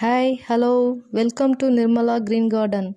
Hi, hello, welcome to Nirmala Green Garden.